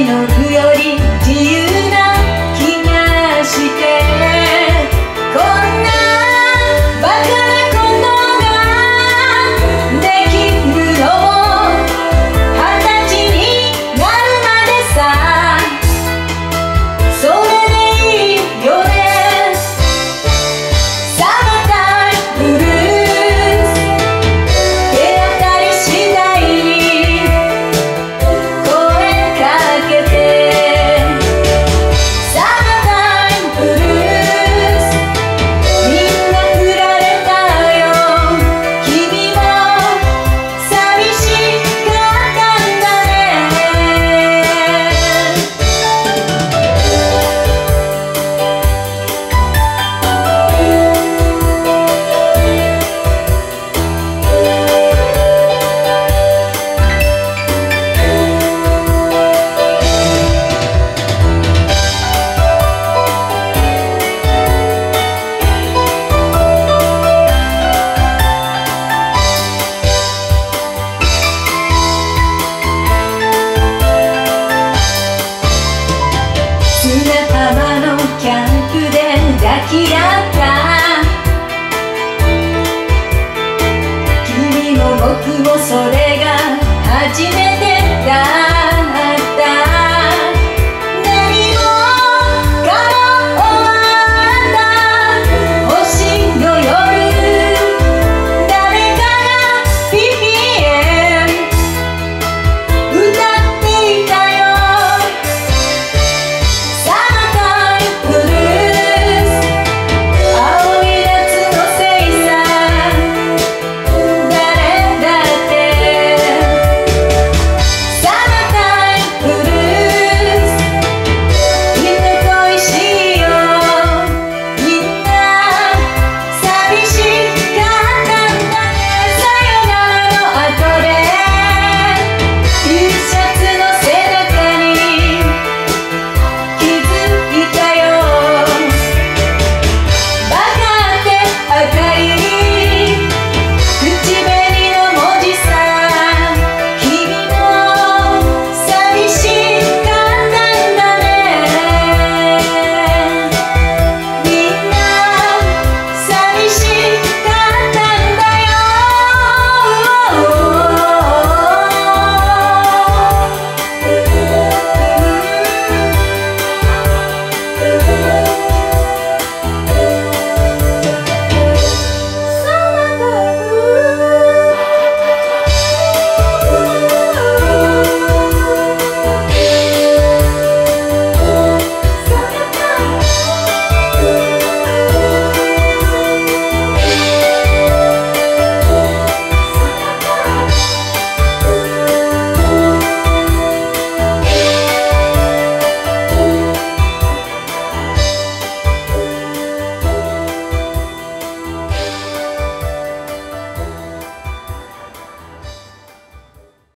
のより自由